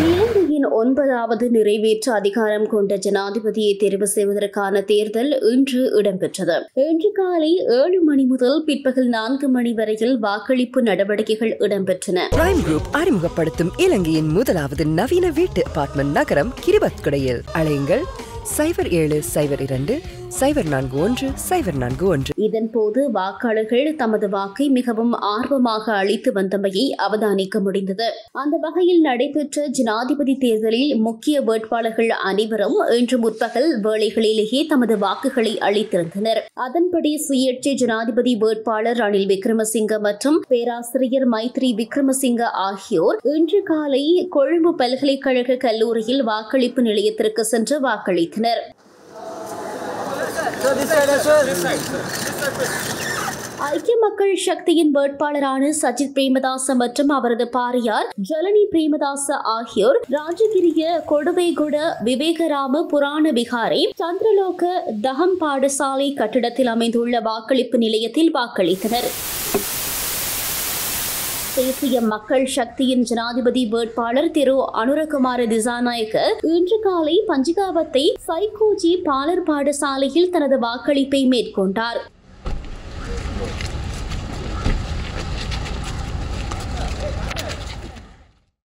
இலங்கையின் ஒன்பதாவது நிறைவேற்று அதிகாரம் கொண்ட ஜனாதிபதியை தெரிவு செய்வதற்கான தேர்தல் இன்று இடம்பெற்றது. இன்று காலை ஏழு மணி முதல் பிற்பகல் நான்கு மணி வரையில் வாக்களிப்பு நடவடிக்கைகள் இடம்பெற்றன. பிரைம் குரூப் அறிமுகப்படுத்தும் இலங்கையின் முதலாவது நவீன வீட்டு அபார்ட்மெண்ட் நகரம் கிரிபத்குடையில். அலையுங்கள். சைபர் ஏழு சைபர் இரண்டு சைபர் நான்கு ஒன்று சைபர் நான்கு ஒன்று. இதன்போது வாக்காளர்கள் தமது வாக்கை மிகவும் ஆர்வமாக அளித்து வந்தமையை அவதானிக்க முடிந்தது. அந்த வகையில் நடைபெற்ற ஜனாதிபதி தேர்தலில் முக்கிய வேட்பாளர்கள் அனைவரும் இன்று முற்பகல் வேளைகளிலேயே தமது வாக்குகளை அளித்திருந்தனர். அதன்படி சுயேட்சை ஜனாதிபதி வேட்பாளர் ரணில் விக்ரமசிங்க மற்றும் பேராசிரியர் மைத்ரி விக்ரமசிங்க ஆகியோர் இன்று காலை கொழும்பு பல்கலைக்கழக கல்லூரியில் வாக்களிப்பு நிலையத்திற்கு சென்று வாக்களித்தனர். ஐக்கிய மக்கள் சக்தியின் வேட்பாளரான சஜித் பிரேமதாச மற்றும் அவரது பாரியார் ஜலனி பிரேமதாச ஆகியோர் ராஜகிரிய கொடுவேகுட விவேகராம புராண விகாரை சந்திரலோக தகம் பாடசாலை கட்டிடத்தில் அமைந்துள்ள வாக்களிப்பு நிலையத்தில் வாக்களித்தனர். தேசிய மக்கள் சக்தியின் ஜனாதிபதி வேட்பாளர் திரு அனுரகுமார திசாநாயக்க இன்று காலை பஞ்சிகாவத்தை சைகோஜி பாலர் பாடசாலையில் தனது வாக்களிப்பை மேற்கொண்டார்.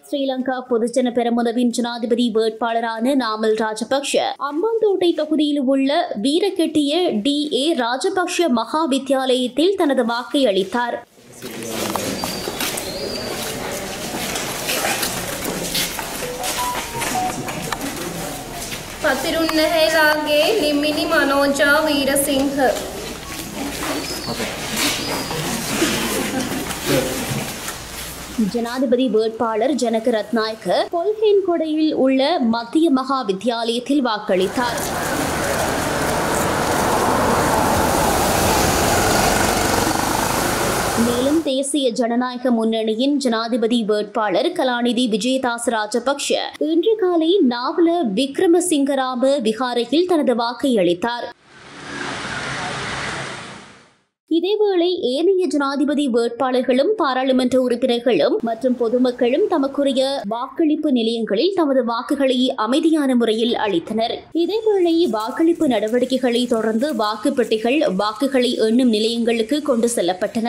ஸ்ரீலங்கா பொதுஜன பெருமுதவின் ஜனாதிபதி வேட்பாளரான நாமல் ராஜபக்ஷ அம்பாந்தோட்டை தொகுதியில் உள்ள வீரகெட்டிய டி ஏ ராஜபக்ஷ மகா வித்தியாலயத்தில் தனது வாக்கை அளித்தார். පතිරුන්නහැලාගේ ලිමිනි මනෝජා වීරසිංහ ஜனாதிபதி வேட்பாளர் ஜனக ரத்நாயக்க கொள்கேன்கொடையில் உள்ள மத்திய மகா வித்தியாலயத்தில் வாக்களித்தார் மேலும் தேசிய ஜனநாயக முன்னணியின் ஜனாதிபதி வேட்பாளர் கலாநிதி விஜயதாஸ் ராஜபக்ஷ இன்று காலை நாவல விக்ரமசிங்கராம விகாரையில் தனது வாக்கை அளித்தார். இதேவேளை ஏனைய ஜனாதிபதி வேட்பாளர்களும் பாராளுமன்ற உறுப்பினர்களும் மற்றும் பொதுமக்களும் தமக்குரிய வாக்களிப்பு நிலையங்களில் தமது வாக்குகளை அமைதியான முறையில் அளித்தனர். இதேவேளை வாக்களிப்பு நடவடிக்கைகளை தொடர்ந்து வாக்குப்பெட்டிகள் வாக்குகளை எண்ணும் நிலையங்களுக்கு கொண்டு செல்லப்பட்டன.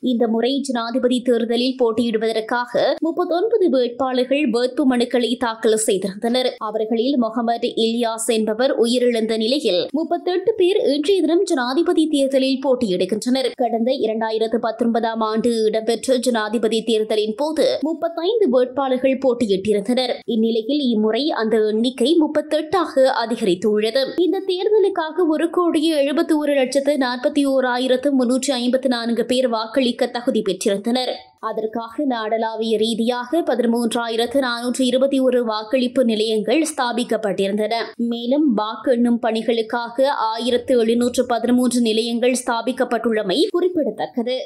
இந்த முறை ஜனாதிபதி தேர்தலில் போட்டியிடுவதற்காக முப்பத்தொன்பது வேட்பாளர்கள் வேட்பு மனுக்களை தாக்கல் செய்திருந்தனர். அவர்களில் முகமது இல்யாஸ் என்பவர் உயிரிழந்த நிலையில் முப்பத்தெட்டு பேர் இன்றைய தினம் ஜனாதிபதி தேர்தலில் போட்டியிடுகின்றனர். கடந்த இரண்டாயிரத்து பத்தொன்பதாம் ஆண்டு இடம்பெற்ற ஜனாதிபதி தேர்தலின் போது முப்பத்தைந்து வேட்பாளர்கள் போட்டியிட்டிருந்தனர். இந்நிலையில் இம்முறை அந்த எண்ணிக்கை முப்பத்தெட்டாக அதிகரித்துள்ளது. இந்த தேர்தலுக்காக ஒரு கோடியே எழுபத்தி ஒரு லட்சத்து நாற்பத்தி ஓராயிரத்து முன்னூற்றி ஐம்பத்தி நான்கு பேர் வாக்களிக்க தகுதி பெற்றிருந்தனர். அதற்காக நாடளாவிய ரீதியாக பதிமூன்றாயிரத்து நானூற்று இருபத்தி ஒரு வாக்களிப்பு நிலையங்கள் ஸ்தாபிக்கப்பட்டிருந்தன. மேலும் வாக்கு எண்ணும் பணிகளுக்காக ஆயிரத்து எழுநூற்று பதிமூன்று நிலையங்கள் ஸ்தாபிக்கப்பட்டுள்ளமை குறிப்பிடத்தக்கது.